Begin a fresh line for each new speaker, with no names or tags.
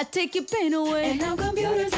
I take your pain away.
And now computers